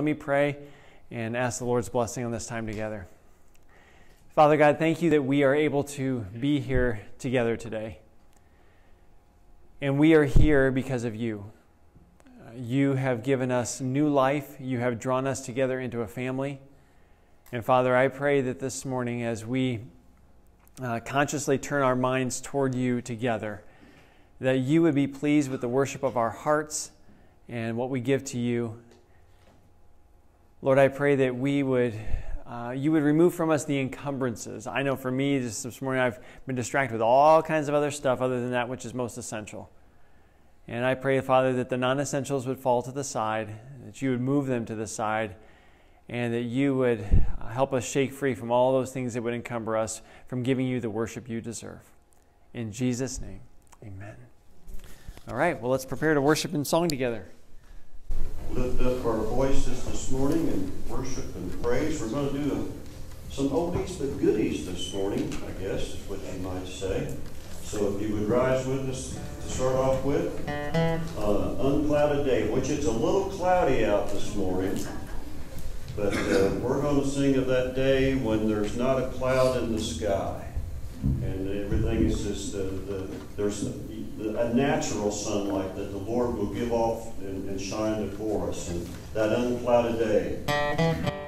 let me pray and ask the Lord's blessing on this time together. Father God, thank you that we are able to be here together today. And we are here because of you. You have given us new life. You have drawn us together into a family. And Father, I pray that this morning, as we uh, consciously turn our minds toward you together, that you would be pleased with the worship of our hearts and what we give to you. Lord, I pray that we would, uh, you would remove from us the encumbrances. I know for me, just this morning, I've been distracted with all kinds of other stuff other than that which is most essential. And I pray, Father, that the non essentials would fall to the side, that you would move them to the side, and that you would uh, help us shake free from all those things that would encumber us from giving you the worship you deserve. In Jesus' name, amen. All right, well, let's prepare to worship in song together. Lift up our voices this morning and worship and praise. We're going to do some oldies but goodies this morning, I guess is what you might say. So if you would rise with us to start off with, uh, Unclouded Day, which it's a little cloudy out this morning. But uh, we're going to sing of that day when there's not a cloud in the sky. And everything is just, uh, the, there's a, natural sunlight that the Lord will give off and, and shine before us. And that unclouded day.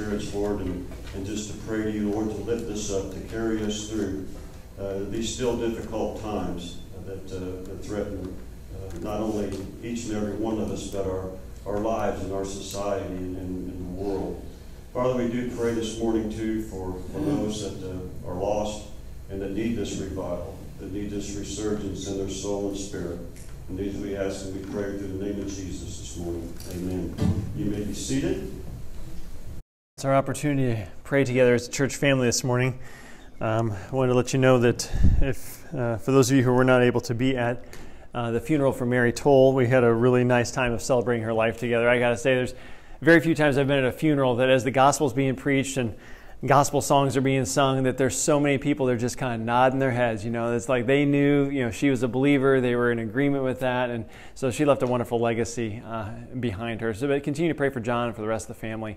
Spirits, Lord, and, and just to pray to you, Lord, to lift us up, to carry us through uh, these still difficult times that, uh, that threaten uh, not only each and every one of us, but our, our lives and our society and, and, and the world. Father, we do pray this morning, too, for, for those that uh, are lost and that need this revival, that need this resurgence in their soul and spirit. And these we ask and we pray through the name of Jesus this morning. Amen. You may be seated. It's our opportunity to pray together as a church family this morning. Um, I wanted to let you know that if, uh, for those of you who were not able to be at uh, the funeral for Mary Toll, we had a really nice time of celebrating her life together. I got to say, there's very few times I've been at a funeral that as the gospel's being preached and gospel songs are being sung that there's so many people that are just kind of nodding their heads you know it's like they knew you know she was a believer they were in agreement with that and so she left a wonderful legacy uh, behind her so but continue to pray for john and for the rest of the family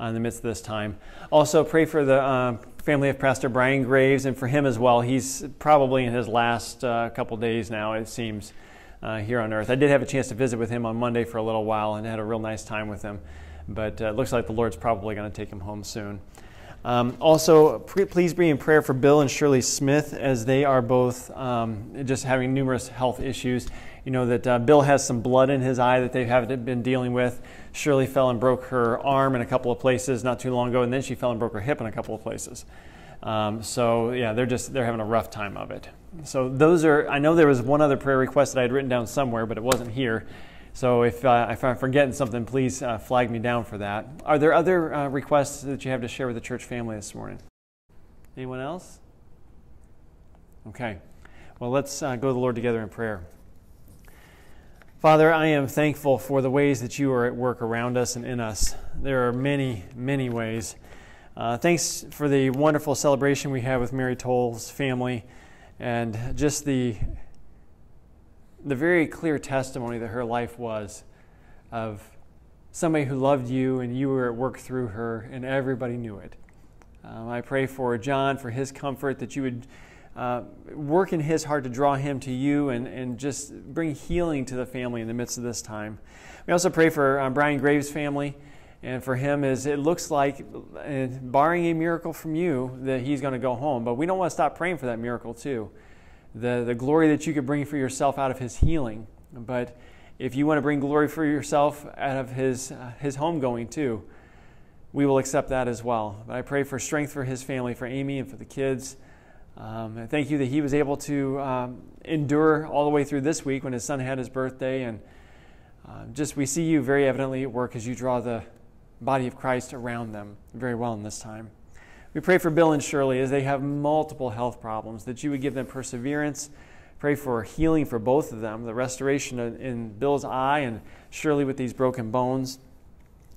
in the midst of this time also pray for the uh, family of pastor brian graves and for him as well he's probably in his last uh, couple days now it seems uh, here on earth i did have a chance to visit with him on monday for a little while and had a real nice time with him but uh, it looks like the lord's probably going to take him home soon um, also, please be in prayer for Bill and Shirley Smith as they are both um, just having numerous health issues. You know that uh, Bill has some blood in his eye that they haven't been dealing with. Shirley fell and broke her arm in a couple of places not too long ago, and then she fell and broke her hip in a couple of places. Um, so yeah, they're just they're having a rough time of it. So those are. I know there was one other prayer request that I had written down somewhere, but it wasn't here. So if, uh, if I'm forgetting something, please uh, flag me down for that. Are there other uh, requests that you have to share with the church family this morning? Anyone else? Okay. Well, let's uh, go to the Lord together in prayer. Father, I am thankful for the ways that you are at work around us and in us. There are many, many ways. Uh, thanks for the wonderful celebration we had with Mary Toll's family and just the the very clear testimony that her life was of somebody who loved you and you were at work through her and everybody knew it. Um, I pray for John, for his comfort, that you would uh, work in his heart to draw him to you and, and just bring healing to the family in the midst of this time. We also pray for um, Brian Graves' family and for him as it looks like, uh, barring a miracle from you, that he's going to go home. But we don't want to stop praying for that miracle too the, the glory that you could bring for yourself out of his healing. But if you want to bring glory for yourself out of his, uh, his homegoing too, we will accept that as well. But I pray for strength for his family, for Amy and for the kids. Um, thank you that he was able to um, endure all the way through this week when his son had his birthday. And uh, just we see you very evidently at work as you draw the body of Christ around them very well in this time. We pray for Bill and Shirley as they have multiple health problems, that you would give them perseverance. Pray for healing for both of them, the restoration in Bill's eye and Shirley with these broken bones.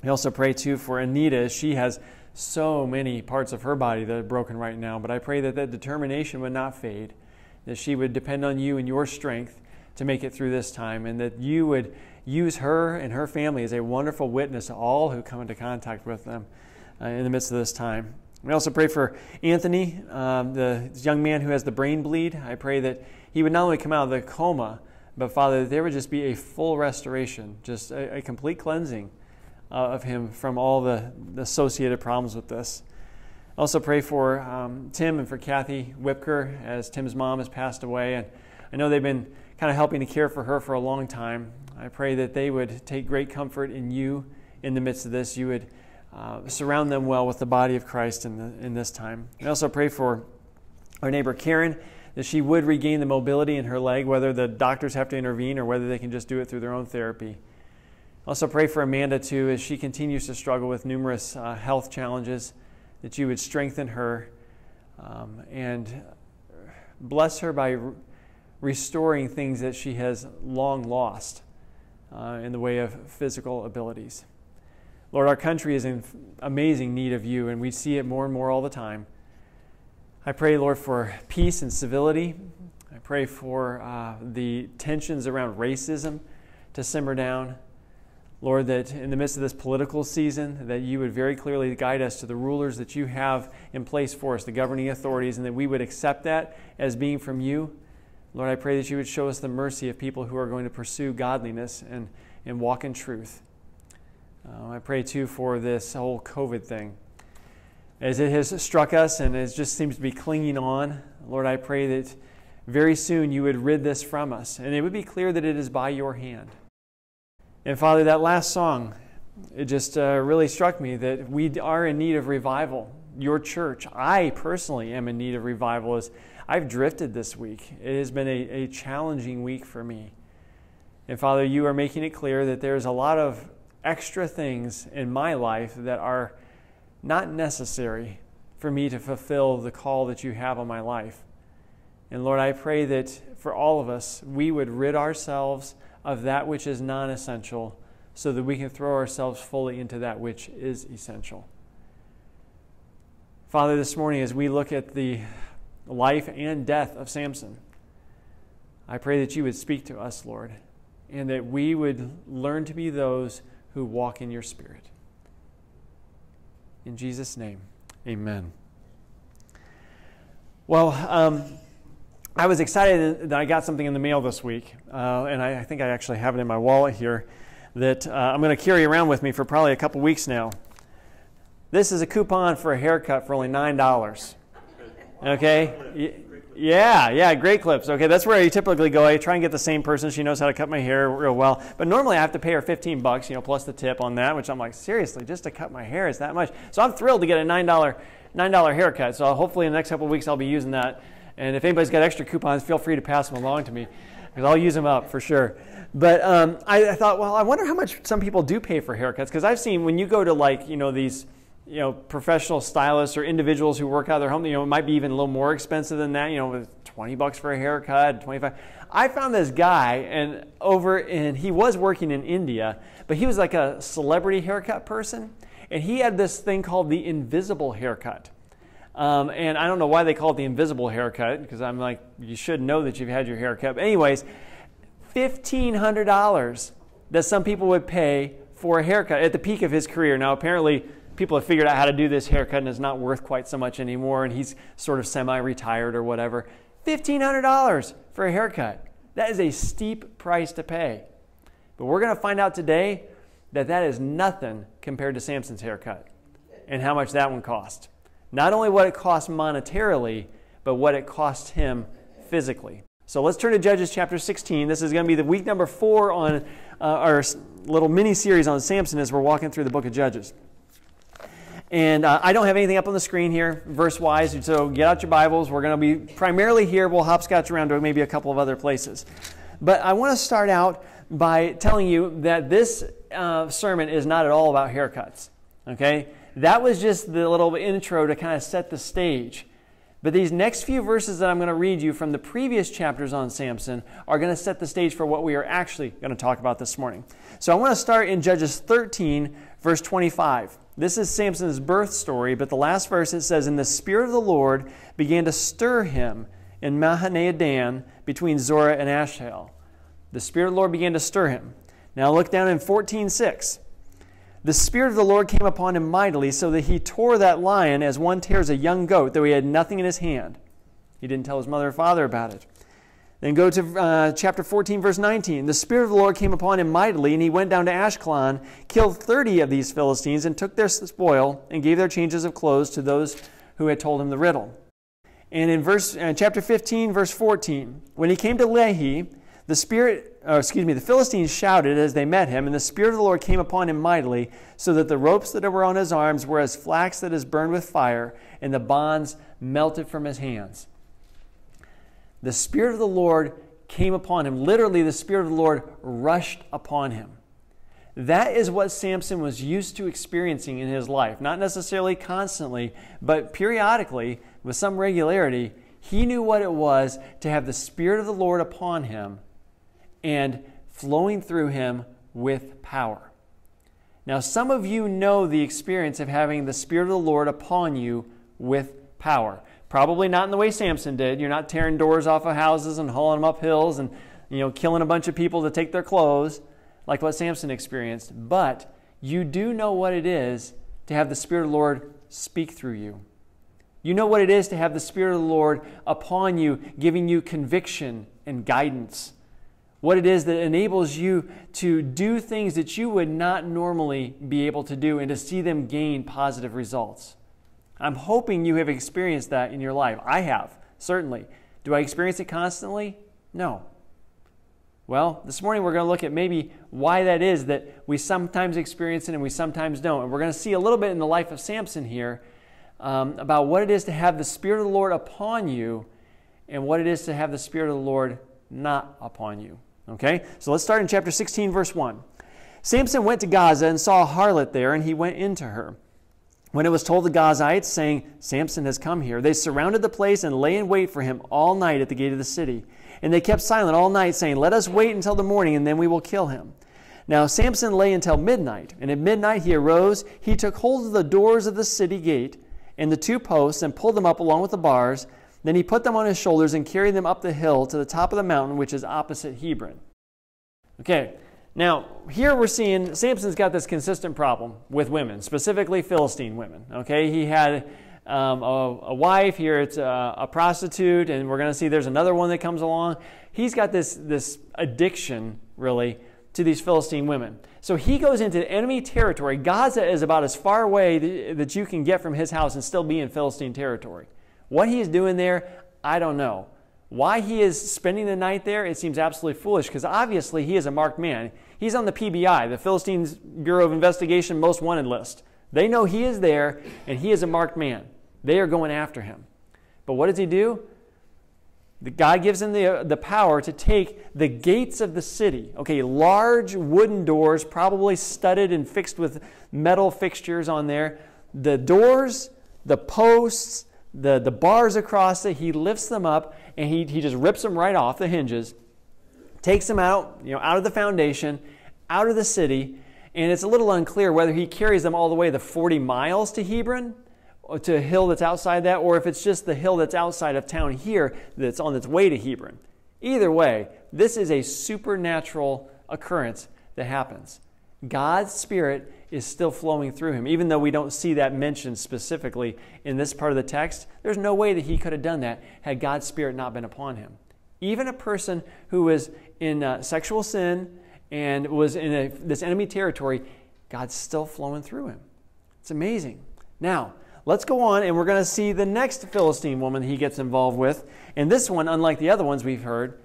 We also pray too for Anita. as She has so many parts of her body that are broken right now, but I pray that that determination would not fade, that she would depend on you and your strength to make it through this time, and that you would use her and her family as a wonderful witness to all who come into contact with them uh, in the midst of this time. We also pray for Anthony, um, the young man who has the brain bleed. I pray that he would not only come out of the coma, but Father, that there would just be a full restoration, just a, a complete cleansing uh, of him from all the, associated problems with this. Also pray for um, Tim and for Kathy Whipker as Tim's mom has passed away. And I know they've been kind of helping to care for her for a long time. I pray that they would take great comfort in you in the midst of this. You would uh, surround them well with the body of Christ in, the, in this time. I also pray for our neighbor Karen that she would regain the mobility in her leg, whether the doctors have to intervene or whether they can just do it through their own therapy. Also, pray for Amanda too as she continues to struggle with numerous uh, health challenges, that you would strengthen her um, and bless her by re- restoring things that she has long lost uh, in the way of physical abilities. Lord, our country is in amazing need of you, and we see it more and more all the time. I pray, Lord, for peace and civility. I pray for uh, the tensions around racism to simmer down. Lord, that in the midst of this political season, that you would very clearly guide us to the rulers that you have in place for us, the governing authorities, and that we would accept that as being from you. Lord, I pray that you would show us the mercy of people who are going to pursue godliness and, and walk in truth. Uh, I pray too for this whole COVID thing. As it has struck us and it just seems to be clinging on, Lord, I pray that very soon you would rid this from us and it would be clear that it is by your hand. And Father, that last song, it just uh, really struck me that we are in need of revival. Your church, I personally am in need of revival as I've drifted this week. It has been a, a challenging week for me. And Father, you are making it clear that there's a lot of extra things in my life that are not necessary for me to fulfill the call that you have on my life. And Lord, I pray that for all of us, we would rid ourselves of that which is non essential so that we can throw ourselves fully into that which is essential. Father, this morning, as we look at the life and death of Samson, I pray that you would speak to us, Lord, and that we would learn to be those who walk in your Spirit. In Jesus' name, amen. Well, um, I was excited that I got something in the mail this week, uh, and I, I, think I actually have it in my wallet here that uh, I'm going to carry around with me for probably a couple weeks now. This is a coupon for a haircut for only $9. Okay? Yeah, yeah, great clips. Okay, that's where you typically go. I try and get the same person. She knows how to cut my hair real well. But normally I have to pay her 15 bucks, you know, plus the tip on that, which I'm like, seriously, just to cut my hair is that much. So I'm thrilled to get a $9, $9 haircut. So hopefully in the next couple weeks I'll be using that. And if anybody's got extra coupons, feel free to pass them along to me because I'll use them up for sure. But um, I, I thought, well, I wonder how much some people do pay for haircuts because I've seen when you go to like, you know, these – you know, professional stylists or individuals who work out of their home, you know, it might be even a little more expensive than that, you know, with 20 bucks for a haircut, 25. I found this guy and over and he was working in India, but he was like a celebrity haircut person. And he had this thing called the invisible haircut. Um, and I don't know why they call it the invisible haircut because I'm like, you should know that you've had your haircut. But anyways, $1,500 that some people would pay for a haircut at the peak of his career. Now, apparently, people have figured out how to do this haircut and it's not worth quite so much anymore, and he's sort of semi retired or whatever. $1,500 for a haircut. That is a steep price to pay. But we're going to find out today that that is nothing compared to Samson's haircut and how much that one cost. Not only what it cost monetarily, but what it cost him physically. So let's turn to Judges chapter 16. This is going to be the week number four on uh, our little mini series on Samson as we're walking through the book of Judges. And uh, I don't have anything up on the screen here, verse wise, so get out your Bibles. We're going to be primarily here. We'll hopscotch around to maybe a couple of other places. But I want to start out by telling you that this uh, sermon is not at all about haircuts. Okay? That was just the little intro to kind of set the stage. But these next few verses that I'm going to read you from the previous chapters on Samson are going to set the stage for what we are actually going to talk about this morning. So I want to start in Judges 13, verse 25. This is Samson's birth story, but the last verse it says, And the Spirit of the Lord began to stir him in Mahaneh-dan between Zorah and Eshtaol. The Spirit of the Lord began to stir him. Now look down in 14.6. The Spirit of the Lord came upon him mightily, so that he tore that lion as one tears a young goat, though he had nothing in his hand. He didn't tell his mother or father about it. Then go to uh, chapter 14, verse 19. The Spirit of the Lord came upon him mightily, and he went down to Ashkelon, killed 30 of these Philistines, and took their spoil, and gave their changes of clothes to those who had told him the riddle. And in verse, uh, chapter 15, verse 14, when he came to Lehi, the Spirit, uh, excuse me, the Philistines shouted as they met him, and the Spirit of the Lord came upon him mightily, so that the ropes that were on his arms were as flax that is burned with fire, and the bonds melted from his hands the Spirit of the Lord came upon him. Literally, the Spirit of the Lord rushed upon him. That is what Samson was used to experiencing in his life. Not necessarily constantly, but periodically, with some regularity, he knew what it was to have the Spirit of the Lord upon him and flowing through him with power. Now, some of you know the experience of having the Spirit of the Lord upon you with power. Probably not in the way Samson did. You're not tearing doors off of houses and hauling them up hills and you know killing a bunch of people to take their clothes like what Samson experienced. But you do know what it is to have the Spirit of the Lord speak through you. You know what it is to have the Spirit of the Lord upon you, giving you conviction and guidance. What it is that enables you to do things that you would not normally be able to do and to see them gain positive results. I'm hoping you have experienced that in your life. I have, certainly. Do I experience it constantly? No. Well, this morning we're going to look at maybe why that is that we sometimes experience it and we sometimes don't. And we're going to see a little bit in the life of Samson here um, about what it is to have the Spirit of the Lord upon you and what it is to have the Spirit of the Lord not upon you. Okay? So let's start in chapter 16, verse 1. Samson went to Gaza and saw a harlot there, and he went into her. When it was told the Gazites, saying, Samson has come here, they surrounded the place and lay in wait for him all night at the gate of the city. And they kept silent all night, saying, Let us wait until the morning, and then we will kill him. Now Samson lay until midnight, and at midnight he arose. He took hold of the doors of the city gate and the two posts and pulled them up along with the bars. Then he put them on his shoulders and carried them up the hill to the top of the mountain, which is opposite Hebron. Okay, now here we're seeing Samson's got this consistent problem with women, specifically Philistine women. Okay, he had um, a, a, wife, here it's a, a prostitute, and we're going to see there's another one that comes along. He's got this, this addiction, really, to these Philistine women. So he goes into enemy territory. Gaza is about as far away that you can get from his house and still be in Philistine territory. What he is doing there, I don't know. Why he is spending the night there, it seems absolutely foolish because obviously he is a marked man. He's on the PBI, the Philistines Bureau of Investigation Most Wanted list. They know he is there and he is a marked man. They are going after him. But what does he do? God gives him the, uh, the power to take the gates of the city, okay, large wooden doors, probably studded and fixed with metal fixtures on there. The doors, the posts, the, the bars across it, he lifts them up and he, he just rips them right off the hinges, takes them out, you know, out of the foundation, out of the city, and it's a little unclear whether he carries them all the way the 40 miles to Hebron or to a hill that's outside that, or if it's just the hill that's outside of town here that's on its way to Hebron. Either way, this is a supernatural occurrence that happens. God's Spirit is still flowing through him. Even though we don't see that mentioned specifically in this part of the text, there's no way that he could have done that had God's Spirit not been upon him. Even a person who was in uh, sexual sin and was in a, this enemy territory, God's still flowing through him. It's amazing. Now, Let's go on, and we're going to see the next Philistine woman he gets involved with. And this one, unlike the other ones we've heard,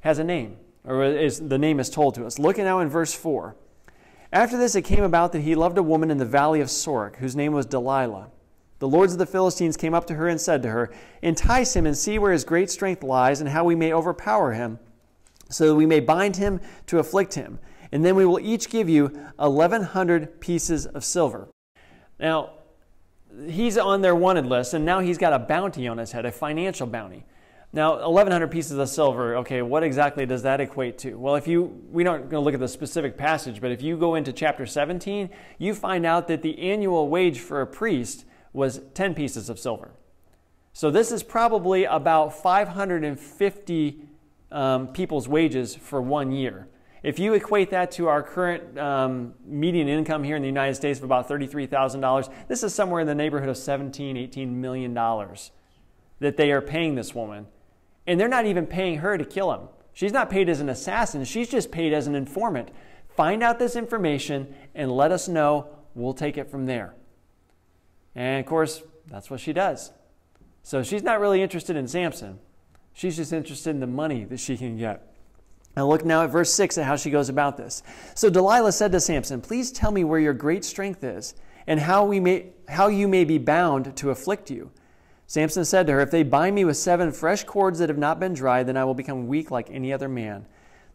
has a name, or is, the name is told to us. Look at now in verse 4. After this, it came about that he loved a woman in the valley of Sorek, whose name was Delilah. The lords of the Philistines came up to her and said to her, Entice him and see where his great strength lies, and how we may overpower him, so that we may bind him to afflict him. And then we will each give you 1,100 pieces of silver. Now, he's on their wanted list, and now he's got a bounty on his head, a financial bounty. Now, 1,100 pieces of silver, okay, what exactly does that equate to? Well, if you, we don't going to look at the specific passage, but if you go into chapter 17, you find out that the annual wage for a priest was 10 pieces of silver. So this is probably about 550 um, people's wages for one year. If you equate that to our current um, median income here in the United States of about $33,000, this is somewhere in the neighborhood of $17, $18 million that they are paying this woman. And they're not even paying her to kill him. She's not paid as an assassin, she's just paid as an informant. Find out this information and let us know. We'll take it from there. And of course, that's what she does. So she's not really interested in Samson. She's just interested in the money that she can get. Now look now at verse 6 at how she goes about this. So Delilah said to Samson, Please tell me where your great strength is, and how, we may, how you may be bound to afflict you. Samson said to her, If they bind me with seven fresh cords that have not been dried, then I will become weak like any other man.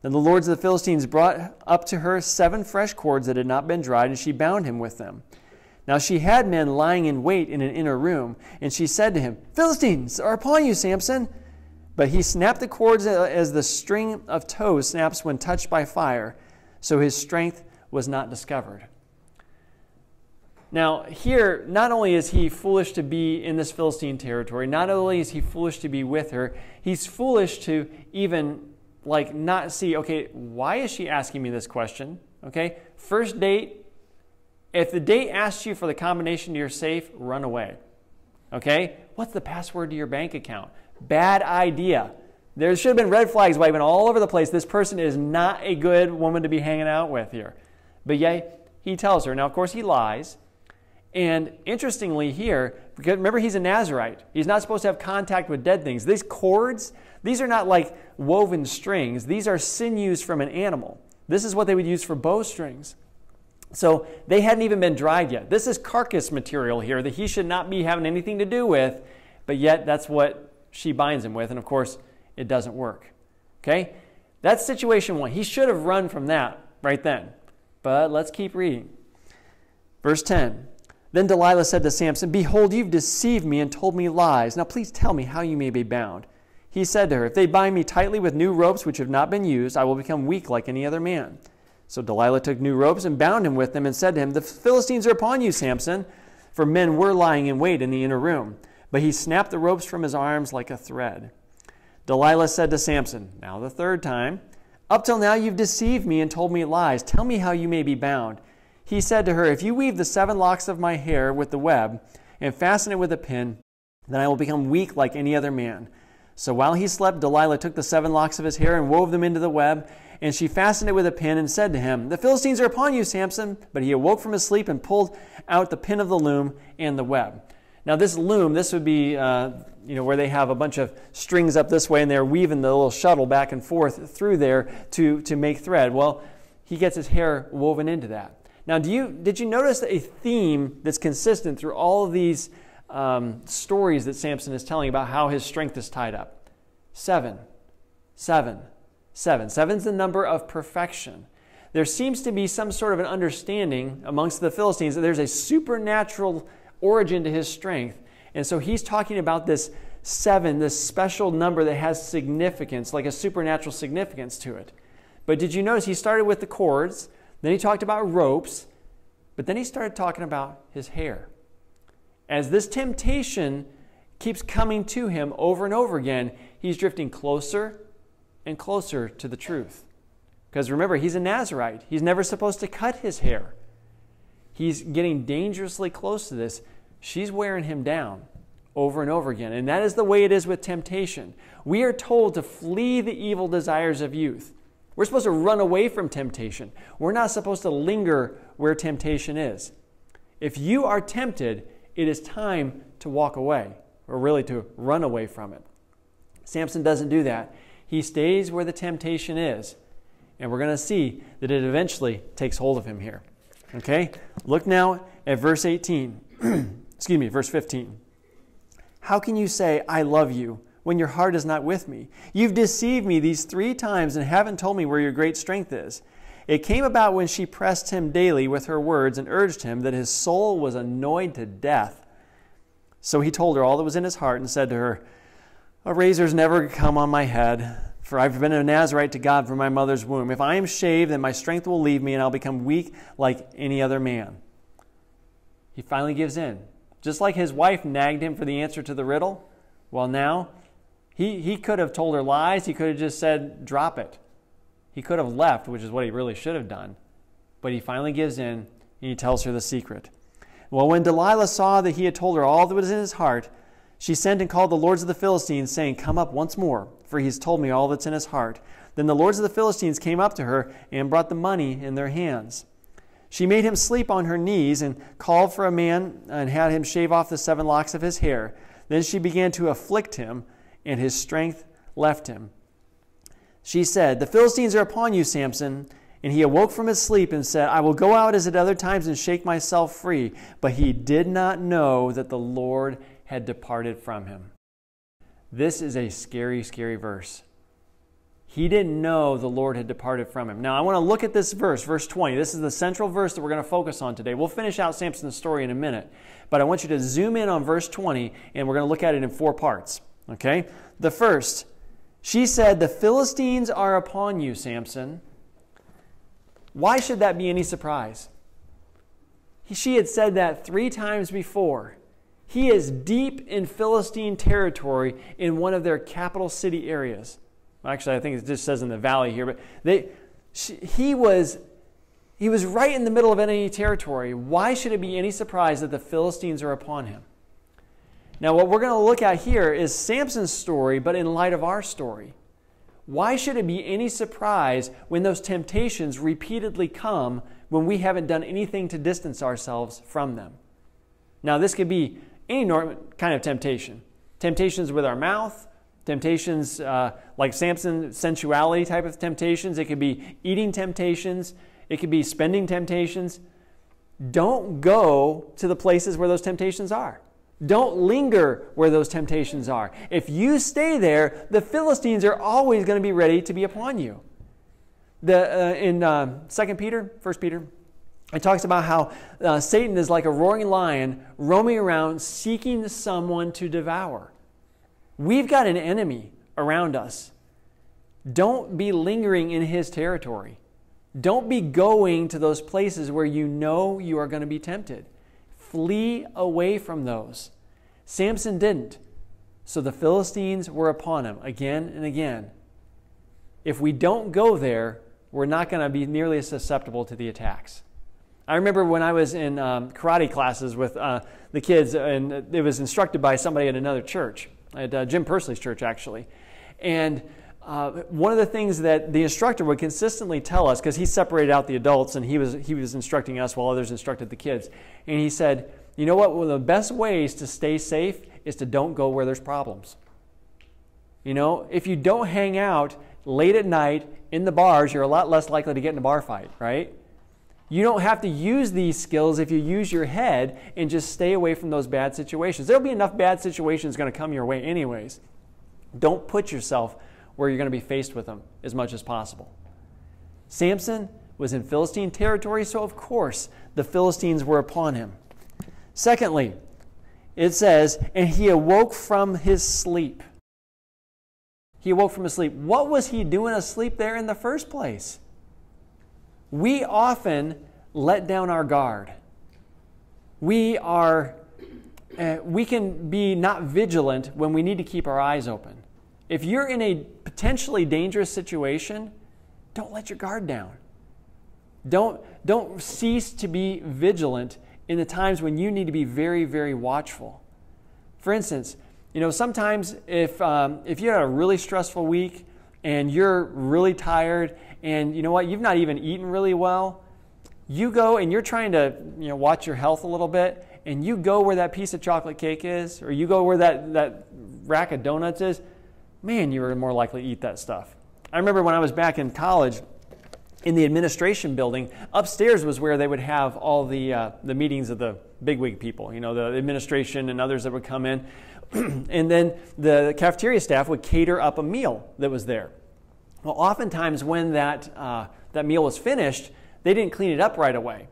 Then the lords of the Philistines brought up to her seven fresh cords that had not been dried, and she bound him with them. Now she had men lying in wait in an inner room, and she said to him, Philistines are upon you, Samson. But he snapped the cords as the string of tow snaps when touched by fire, so his strength was not discovered. Now, here, not only is he foolish to be in this Philistine territory, not only is he foolish to be with her, he's foolish to even like not see, okay, why is she asking me this question? Okay, first date, if the date asks you for the combination to your safe, run away. Okay, what's the password to your bank account? Bad idea. There should have been red flags waving all over the place. This person is not a good woman to be hanging out with here. But yet, he tells her. Now, of course, he lies. And interestingly, here, remember he's a Nazarite. He's not supposed to have contact with dead things. These cords, these are not like woven strings, these are sinews from an animal. This is what they would use for bowstrings. So they hadn't even been dried yet. This is carcass material here that he should not be having anything to do with, but yet that's what she binds him with. And of course, it doesn't work. Okay? That's situation one. He should have run from that right then. But let's keep reading. Verse 10 Then Delilah said to Samson, Behold, you've deceived me and told me lies. Now please tell me how you may be bound. He said to her, If they bind me tightly with new ropes which have not been used, I will become weak like any other man. So Delilah took new ropes and bound him with them and said to him, The Philistines are upon you, Samson. For men were lying in wait in the inner room. But he snapped the ropes from his arms like a thread. Delilah said to Samson, now the third time, Up till now you've deceived me and told me lies. Tell me how you may be bound. He said to her, If you weave the seven locks of my hair with the web and fasten it with a pin, then I will become weak like any other man. So while he slept, Delilah took the seven locks of his hair and wove them into the web, and she fastened it with a pin and said to him, The Philistines are upon you, Samson. But he awoke from his sleep and pulled out the pin of the loom and the web. Now, this loom, this would be, uh, you know, where they have a bunch of strings up this way and they're weaving the little shuttle back and forth through there to, to make thread. Well, he gets his hair woven into that. Now, do you, did you notice a theme that's consistent through all of these um, stories that Samson is telling about how his strength is tied up? Seven, seven, seven. Seven's the number of perfection. There seems to be some sort of an understanding amongst the Philistines that there's a supernatural origin to his strength. And so he's talking about this seven, this special number that has significance, like a supernatural significance to it. But did you notice he started with the cords, then he talked about ropes, but then he started talking about his hair. As this temptation keeps coming to him over and over again, he's drifting closer and closer to the truth. Because remember, he's a Nazarite. He's never supposed to cut his hair. He's getting dangerously close to this. She's wearing him down over and over again. And that is the way it is with temptation. We are told to flee the evil desires of youth. We're supposed to run away from temptation. We're not supposed to linger where temptation is. If you are tempted, it is time to walk away, or really to run away from it. Samson doesn't do that. He stays where the temptation is. And we're going to see that it eventually takes hold of him here. Okay? Look now at verse 18. Excuse me, verse 15. How can you say, I love you, when your heart is not with me? You've deceived me these three times and haven't told me where your great strength is. It came about when she pressed him daily with her words and urged him that his soul was annoyed to death. So he told her all that was in his heart and said to her, A razor's never come on my head for I've been a Nazarite to God from my mother's womb. If I am shaved, then my strength will leave me, and I'll become weak like any other man. He finally gives in. Just like his wife nagged him for the answer to the riddle, well, now he, he could have told her lies. He could have just said, drop it. He could have left, which is what he really should have done. But he finally gives in and he tells her the secret. Well, when Delilah saw that he had told her all that was in his heart, she sent and called the lords of the Philistines, saying, Come up once more for he has told me all that's in his heart. Then the lords of the Philistines came up to her and brought the money in their hands. She made him sleep on her knees and called for a man and had him shave off the seven locks of his hair. Then she began to afflict him, and his strength left him. She said, The Philistines are upon you, Samson. And he awoke from his sleep and said, I will go out as at other times and shake myself free. But he did not know that the Lord had departed from him. This is a scary, scary verse. He didn't know the Lord had departed from him. Now, I want to look at this verse, verse 20. This is the central verse that we're going to focus on today. We'll finish out Samson's story in a minute, but I want you to zoom in on verse 20, and we're going to look at it in four parts. Okay? The first, she said, The Philistines are upon you, Samson. Why should that be any surprise? She had said that three times before. He is deep in Philistine territory in one of their capital city areas. Actually, I think it just says in the valley here, but they, she, he was he was right in the middle of enemy territory. Why should it be any surprise that the Philistines are upon him? Now, what we're going to look at here is Samson's story, but in light of our story. why should it be any surprise when those temptations repeatedly come when we haven't done anything to distance ourselves from them? Now, this could be any kind of temptation temptations with our mouth, temptations uh, like Samson, sensuality type of temptations. It could be eating temptations, it could be spending temptations. Don't go to the places where those temptations are. Don't linger where those temptations are. If you stay there, the Philistines are always going to be ready to be upon you. The, uh, in uh, 2 Peter, 1 Peter, it talks about how uh, Satan is like a roaring lion roaming around seeking someone to devour. We've got an enemy around us. Don't be lingering in his territory. Don't be going to those places where you know you are going to be tempted. Flee away from those. Samson didn't. So the Philistines were upon him again and again. If we don't go there, we're not going to be nearly as susceptible to the attacks. I remember when I was in um, karate classes with uh, the kids, and it was instructed by somebody at another church at uh, Jim Pursley's church, actually. And uh, one of the things that the instructor would consistently tell us, because he separated out the adults and he was, he was instructing us while others instructed the kids, and he said, You know what? One of the best ways to stay safe is to don't go where there's problems. You know, if you don't hang out late at night in the bars, you're a lot less likely to get in a bar fight, right? You don't have to use these skills if you use your head and just stay away from those bad situations. There'll be enough bad situations going to come your way, anyways. Don't put yourself where you're going to be faced with them as much as possible. Samson was in Philistine territory, so of course the Philistines were upon him. Secondly, it says, and he awoke from his sleep. He awoke from his sleep. What was he doing asleep there in the first place? we often let down our guard. We are uh, we can be not vigilant when we need to keep our eyes open. If you're in a potentially dangerous situation, don't let your guard down. Don't, don't cease to be vigilant in the times when you need to be very, very watchful. For instance, you know, sometimes if, um, if you had a really stressful week and you're really tired and you know what, you've not even eaten really well, you go and you're trying to you know, watch your health a little bit, and you go where that piece of chocolate cake is, or you go where that, that rack of donuts is, man, you were more likely to eat that stuff. I remember when I was back in college, in the administration building, upstairs was where they would have all the, uh, the meetings of the bigwig people, you know, the administration and others that would come in. and then the cafeteria staff would cater up a meal that was there. Well, oftentimes when that, uh, that meal was finished, they didn't clean it up right away.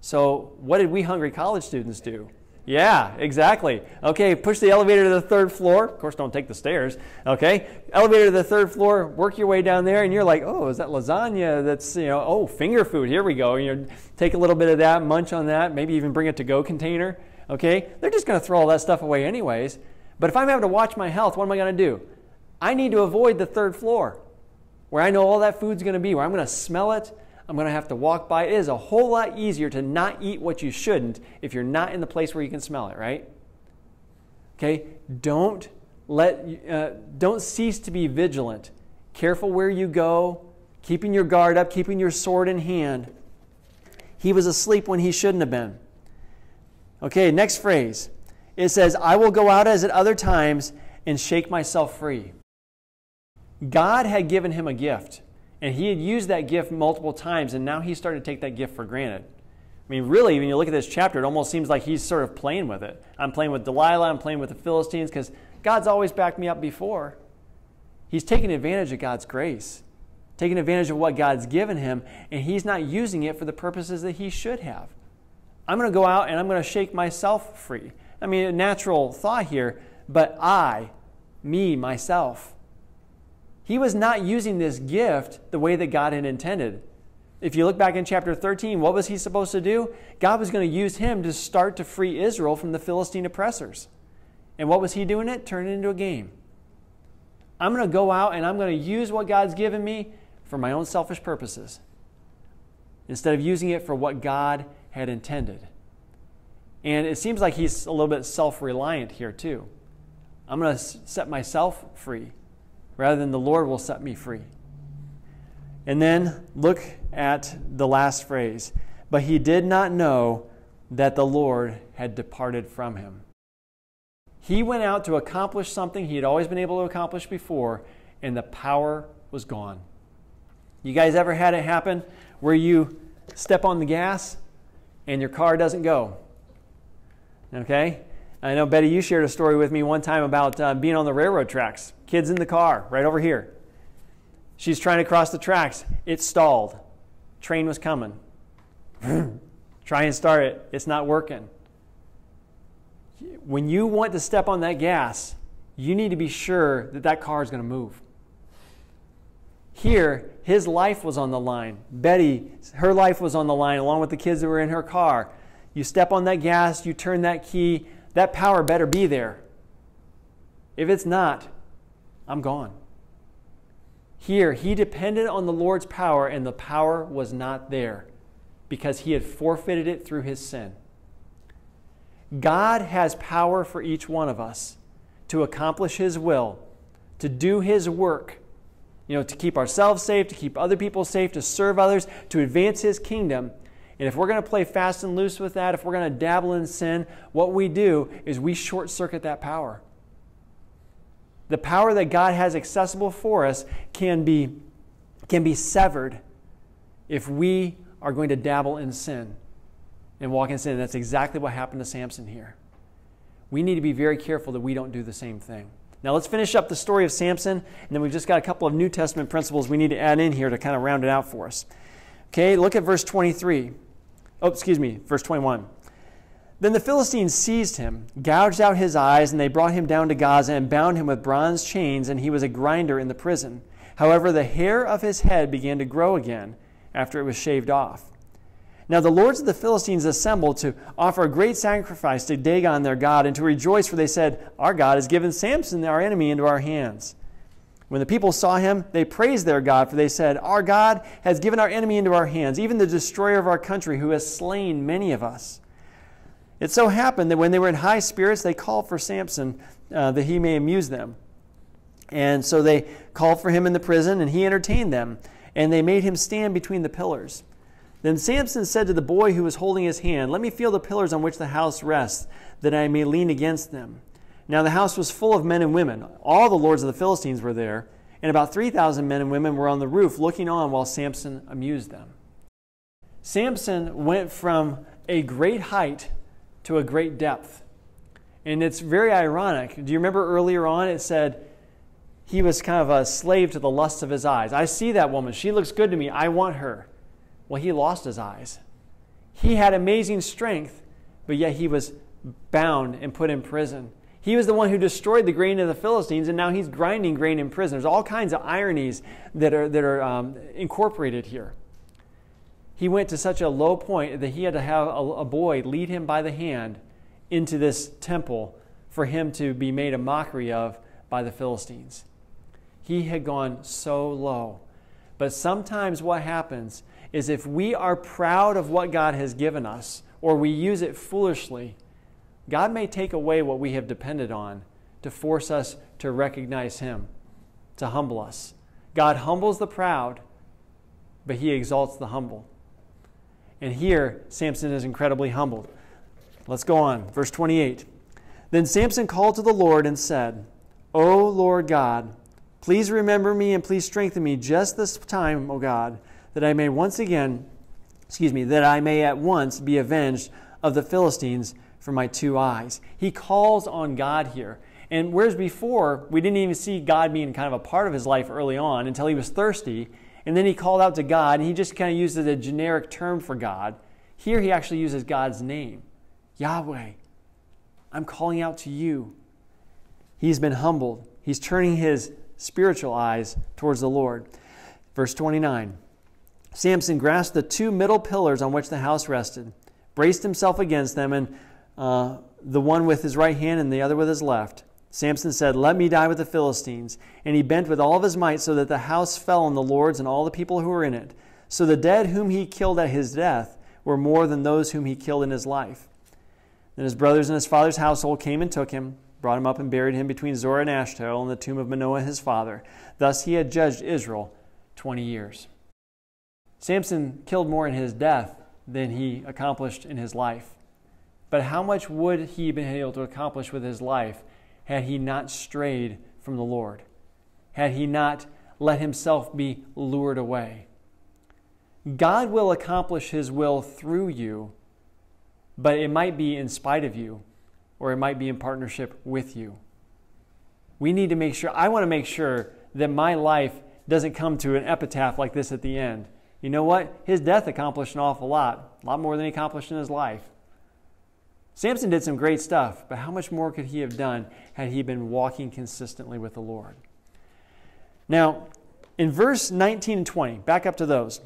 So, what did we hungry college students do? Yeah, exactly. Okay, push the elevator to the third floor. Of course, don't take the stairs. Okay, elevator to the third floor. Work your way down there, and you're like, oh, is that lasagna? That's you know, oh, finger food. Here we go. You know, take a little bit of that, munch on that. Maybe even bring a to-go container. Okay, they're just going to throw all that stuff away anyways. But if I'm having to watch my health, what am I going to do? I need to avoid the third floor where I know all that food's going to be, where I'm going to smell it, I'm going to have to walk by. It is a whole lot easier to not eat what you shouldn't if you're not in the place where you can smell it, right? Okay, don't let uh, don't cease to be vigilant. Careful where you go, keeping your guard up, keeping your sword in hand. He was asleep when he shouldn't have been. Okay, next phrase. It says, I will go out as at other times and shake myself free. God had given him a gift, and he had used that gift multiple times, and now he started to take that gift for granted. I mean, really, when you look at this chapter, it almost seems like he's sort of playing with it. I'm playing with Delilah, I'm playing with the Philistines, because God's always backed me up before. He's taking advantage of God's grace, taking advantage of what God's given him, and he's not using it for the purposes that he should have. I'm going to go out and I'm going to shake myself free. I mean, a natural thought here, but I, me, myself, he was not using this gift the way that God had intended. If you look back in chapter 13, what was he supposed to do? God was going to use him to start to free Israel from the Philistine oppressors. And what was he doing it? Turn it into a game. I'm going to go out and I'm going to use what God's given me for my own selfish purposes instead of using it for what God had intended. And it seems like he's a little bit self reliant here, too. I'm going to set myself free rather than the Lord will set me free. And then look at the last phrase. But he did not know that the Lord had departed from him. He went out to accomplish something he had always been able to accomplish before, and the power was gone. You guys ever had it happen where you step on the gas and your car doesn't go? Okay? I know, Betty, you shared a story with me one time about uh, being on the railroad tracks. Kids in the car, right over here. She's trying to cross the tracks. It stalled. Train was coming. Try and start it. It's not working. When you want to step on that gas, you need to be sure that that car is going to move. Here, his life was on the line. Betty, her life was on the line along with the kids that were in her car. You step on that gas, you turn that key, that power better be there. If it's not, I'm gone. Here, he depended on the Lord's power, and the power was not there because he had forfeited it through his sin. God has power for each one of us to accomplish his will, to do his work, you know, to keep ourselves safe, to keep other people safe, to serve others, to advance his kingdom. And if we're going to play fast and loose with that, if we're going to dabble in sin, what we do is we short circuit that power. The power that God has accessible for us can be, can be severed if we are going to dabble in sin and walk in sin. That's exactly what happened to Samson here. We need to be very careful that we don't do the same thing. Now let's finish up the story of Samson, and then we've just got a couple of New Testament principles we need to add in here to kind of round it out for us. Okay, look at verse 23. Oh, excuse me, verse 21. Then the Philistines seized him, gouged out his eyes, and they brought him down to Gaza and bound him with bronze chains, and he was a grinder in the prison. However, the hair of his head began to grow again after it was shaved off. Now the lords of the Philistines assembled to offer a great sacrifice to Dagon their God and to rejoice, for they said, Our God has given Samson, our enemy, into our hands. When the people saw him, they praised their God, for they said, Our God has given our enemy into our hands, even the destroyer of our country, who has slain many of us. It so happened that when they were in high spirits, they called for Samson uh, that he may amuse them. And so they called for him in the prison, and he entertained them, and they made him stand between the pillars. Then Samson said to the boy who was holding his hand, Let me feel the pillars on which the house rests, that I may lean against them. Now the house was full of men and women. All the lords of the Philistines were there, and about 3,000 men and women were on the roof looking on while Samson amused them. Samson went from a great height to a great depth. And it's very ironic. Do you remember earlier on it said he was kind of a slave to the lust of his eyes? I see that woman. She looks good to me. I want her. Well, he lost his eyes. He had amazing strength, but yet he was bound and put in prison. He was the one who destroyed the grain of the Philistines, and now he's grinding grain in prison. There's all kinds of ironies that are, that are um, incorporated here. He went to such a low point that he had to have a, a boy lead him by the hand into this temple for him to be made a mockery of by the Philistines. He had gone so low. But sometimes what happens is if we are proud of what God has given us or we use it foolishly, God may take away what we have depended on to force us to recognize Him, to humble us. God humbles the proud, but He exalts the humble. And here, Samson is incredibly humbled. Let's go on. Verse 28. Then Samson called to the Lord and said, O Lord God, please remember me and please strengthen me just this time, O God, that I may once again, excuse me, that I may at once be avenged of the Philistines for my two eyes. He calls on God here. And whereas before, we didn't even see God being kind of a part of his life early on until he was thirsty, and then he called out to God, and he just kind of used it a generic term for God. Here he actually uses God's name Yahweh. I'm calling out to you. He's been humbled. He's turning his spiritual eyes towards the Lord. Verse 29 Samson grasped the two middle pillars on which the house rested, braced himself against them, and uh, the one with his right hand and the other with his left. Samson said, Let me die with the Philistines. And he bent with all of his might so that the house fell on the lords and all the people who were in it. So the dead whom he killed at his death were more than those whom he killed in his life. Then his brothers and his father's household came and took him, brought him up and buried him between Zorah and Eshtaol in the tomb of Manoah his father. Thus he had judged Israel 20 years. Samson killed more in his death than he accomplished in his life. But how much would he have been able to accomplish with his life had he not strayed from the Lord? Had he not let himself be lured away? God will accomplish his will through you, but it might be in spite of you or it might be in partnership with you. We need to make sure, I want to make sure that my life doesn't come to an epitaph like this at the end. You know what? His death accomplished an awful lot, a lot more than he accomplished in his life. Samson did some great stuff, but how much more could he have done had he been walking consistently with the Lord? Now, in verse 19 and 20, back up to those.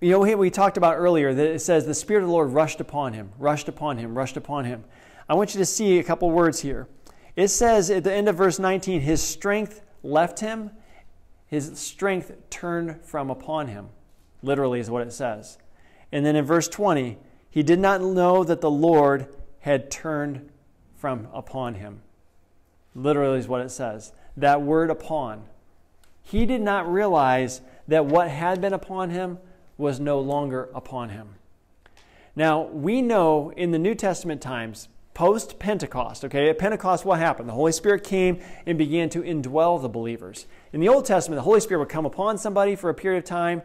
You know, we talked about earlier that it says the Spirit of the Lord rushed upon him, rushed upon him, rushed upon him. I want you to see a couple words here. It says at the end of verse 19, his strength left him, his strength turned from upon him. Literally, is what it says. And then in verse 20, he did not know that the Lord had turned from upon him. Literally, is what it says. That word upon. He did not realize that what had been upon him was no longer upon him. Now, we know in the New Testament times, post Pentecost, okay, at Pentecost, what happened? The Holy Spirit came and began to indwell the believers. In the Old Testament, the Holy Spirit would come upon somebody for a period of time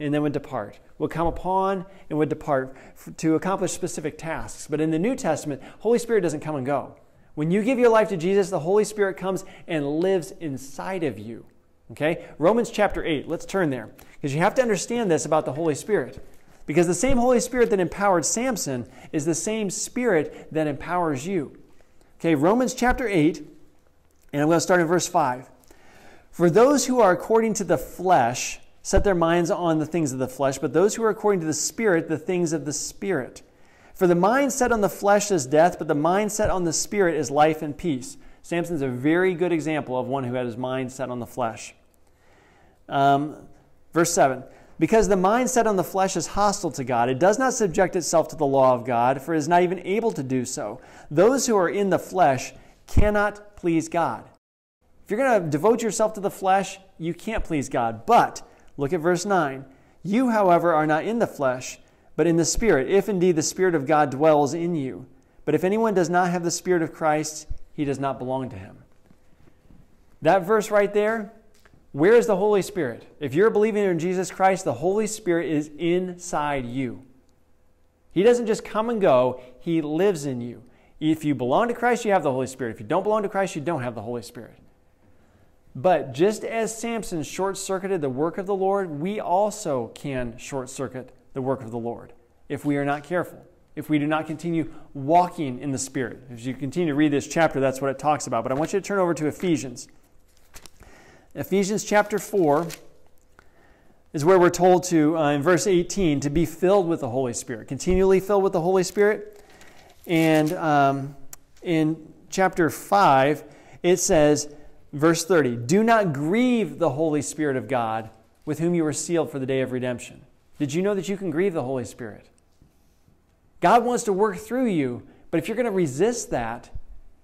and then would depart, would come upon and would depart to accomplish specific tasks. But in the New Testament, Holy Spirit doesn't come and go. When you give your life to Jesus, the Holy Spirit comes and lives inside of you. Okay? Romans chapter 8. Let's turn there. Because you have to understand this about the Holy Spirit. Because the same Holy Spirit that empowered Samson is the same Spirit that empowers you. Okay, Romans chapter 8, and I'm going to start in verse 5. For those who are according to the flesh set their minds on the things of the flesh, but those who are according to the Spirit, the things of the Spirit. For the mind set on the flesh is death, but the mind set on the Spirit is life and peace. Samson's a very good example of one who had his mind set on the flesh. Um, verse 7 Because the mind set on the flesh is hostile to God, it does not subject itself to the law of God, for it is not even able to do so. Those who are in the flesh cannot please God. If you're going to devote yourself to the flesh, you can't please God. But, look at verse 9. You, however, are not in the flesh, but in the Spirit, if indeed the Spirit of God dwells in you. But if anyone does not have the Spirit of Christ, he does not belong to him. That verse right there where is the Holy Spirit? If you're believing in Jesus Christ, the Holy Spirit is inside you. He doesn't just come and go, He lives in you. If you belong to Christ, you have the Holy Spirit. If you don't belong to Christ, you don't have the Holy Spirit. But just as Samson short circuited the work of the Lord, we also can short circuit the work of the Lord if we are not careful, if we do not continue walking in the Spirit. As you continue to read this chapter, that's what it talks about. But I want you to turn over to Ephesians. Ephesians chapter 4 is where we're told to, uh, in verse 18, to be filled with the Holy Spirit, continually filled with the Holy Spirit. And um, in chapter 5, it says, verse 30, do not grieve the Holy Spirit of God with whom you were sealed for the day of redemption. Did you know that you can grieve the Holy Spirit? God wants to work through you, but if you're going to resist that,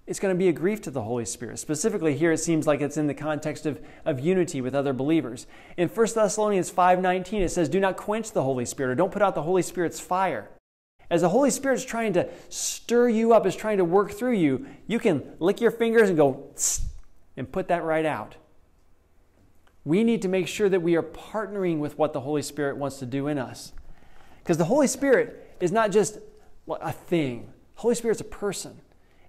it's going to be a grief to the Holy Spirit. Specifically, here it seems like it's in the context of, of unity with other believers. In 1 Thessalonians 5.19, it says, Do not quench the Holy Spirit, or don't put out the Holy Spirit's fire. As the Holy Spirit's trying to stir you up, is trying to work through you, you can lick your fingers and go, and put that right out. We need to make sure that we are partnering with what the Holy Spirit wants to do in us. Because the Holy Spirit is not just a thing, Holy Spirit's a person.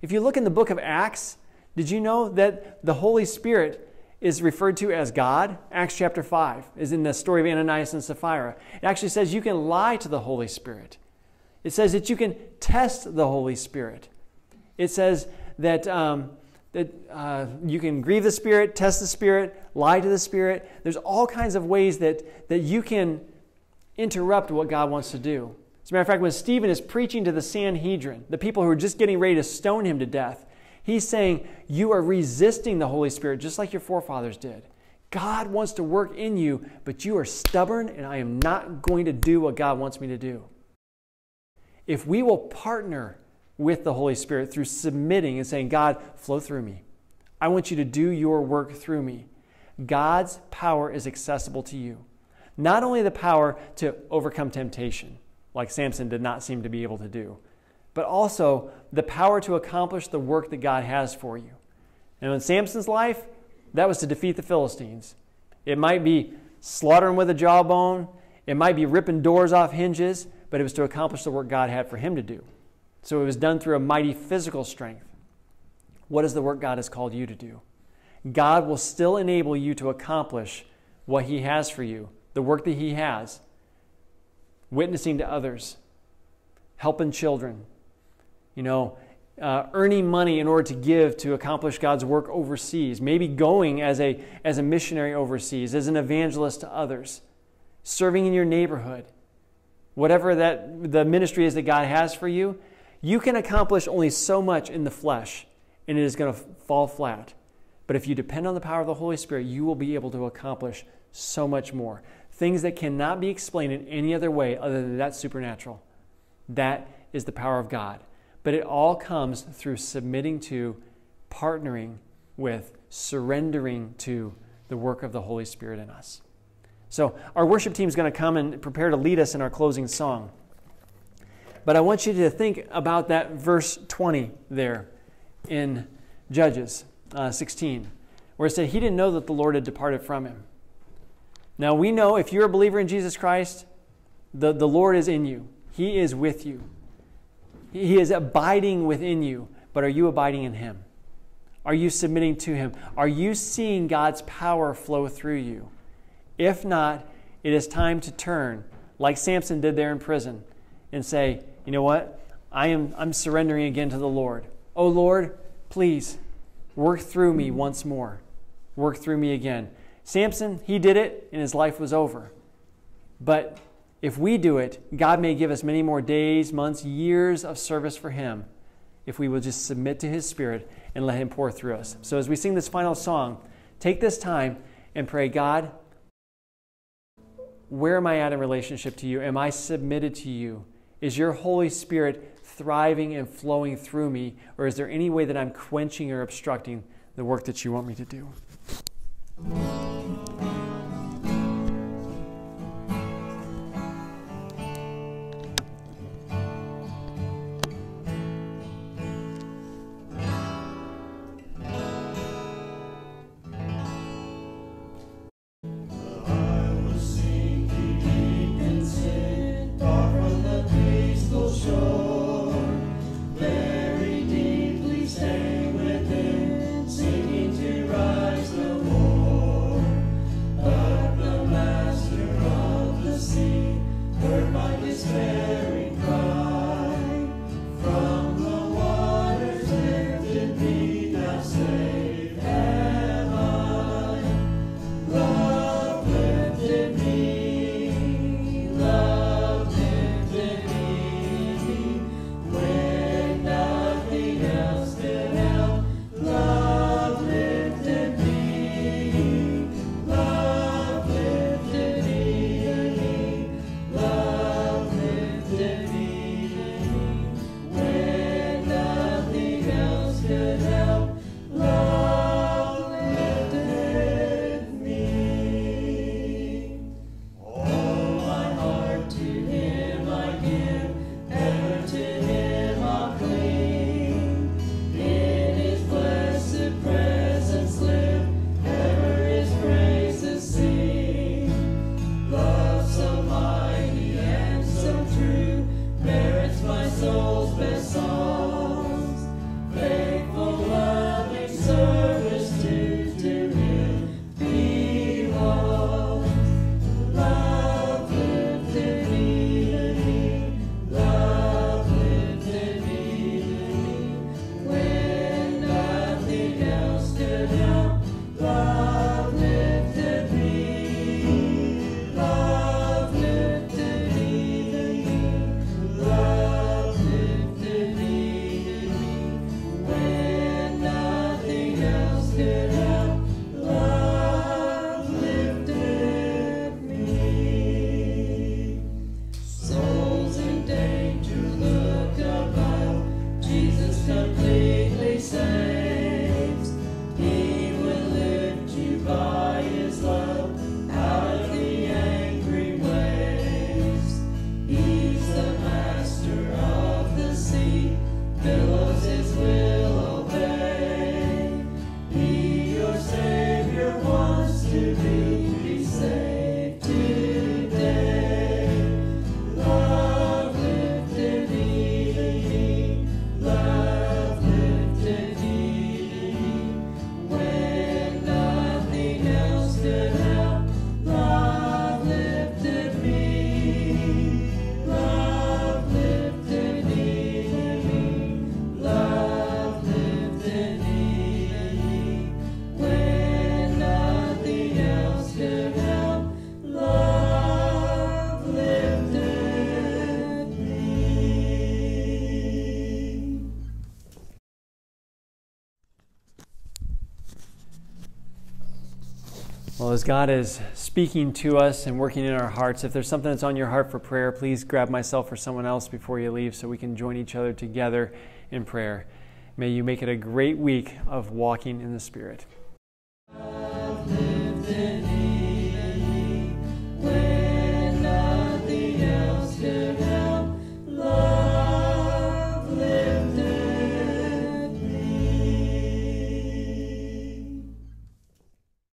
If you look in the book of Acts, did you know that the Holy Spirit is referred to as God? Acts chapter 5 is in the story of Ananias and Sapphira. It actually says you can lie to the Holy Spirit. It says that you can test the Holy Spirit. It says that, um, that uh, you can grieve the Spirit, test the Spirit, lie to the Spirit. There's all kinds of ways that, that you can interrupt what God wants to do. As a matter of fact, when Stephen is preaching to the Sanhedrin, the people who are just getting ready to stone him to death, he's saying, You are resisting the Holy Spirit just like your forefathers did. God wants to work in you, but you are stubborn, and I am not going to do what God wants me to do. If we will partner with the Holy Spirit through submitting and saying, God, flow through me. I want you to do your work through me. God's power is accessible to you. Not only the power to overcome temptation, like Samson did not seem to be able to do, but also the power to accomplish the work that God has for you. And in Samson's life, that was to defeat the Philistines. It might be slaughtering with a jawbone, it might be ripping doors off hinges, but it was to accomplish the work God had for him to do. So it was done through a mighty physical strength. What is the work God has called you to do? God will still enable you to accomplish what He has for you, the work that He has, witnessing to others, helping children, you know, uh, earning money in order to give to accomplish God's work overseas, maybe going as a, as a missionary overseas, as an evangelist to others, serving in your neighborhood, whatever that the ministry is that God has for you, you can accomplish only so much in the flesh, and it is going to fall flat. But if you depend on the power of the Holy Spirit, you will be able to accomplish so much more. Things that cannot be explained in any other way other than that's supernatural. That is the power of God. But it all comes through submitting to, partnering with, surrendering to the work of the Holy Spirit in us. So, our worship team is going to come and prepare to lead us in our closing song. But I want you to think about that verse 20 there in Judges uh, 16, where it said, He didn't know that the Lord had departed from him. Now, we know if you're a believer in Jesus Christ, the, the Lord is in you, He is with you. He is abiding within you, but are you abiding in Him? Are you submitting to Him? Are you seeing God's power flow through you? If not, it is time to turn, like Samson did there in prison, and say, you know what? I am I'm surrendering again to the Lord. Oh Lord, please work through me once more. Work through me again. Samson, he did it and his life was over. But if we do it, God may give us many more days, months, years of service for Him if we will just submit to His Spirit and let Him pour through us. So as we sing this final song, take this time and pray, God, where am I at in relationship to you? Am I submitted to you? Is your Holy Spirit thriving and flowing through me? Or is there any way that I'm quenching or obstructing the work that you want me to do? As God is speaking to us and working in our hearts, if there's something that's on your heart for prayer, please grab myself or someone else before you leave so we can join each other together in prayer. May you make it a great week of walking in the Spirit.